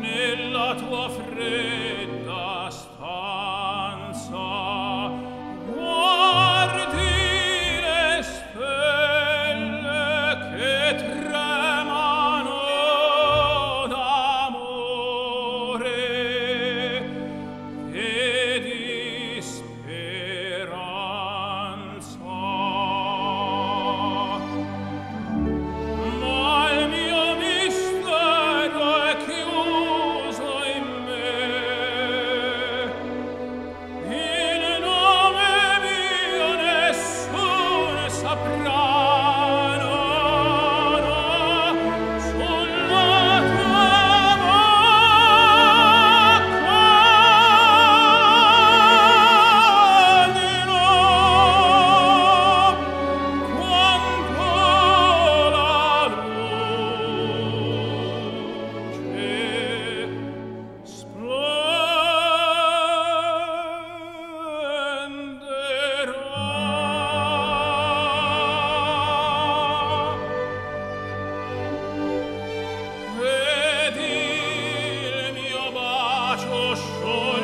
nella tua fredda Sure.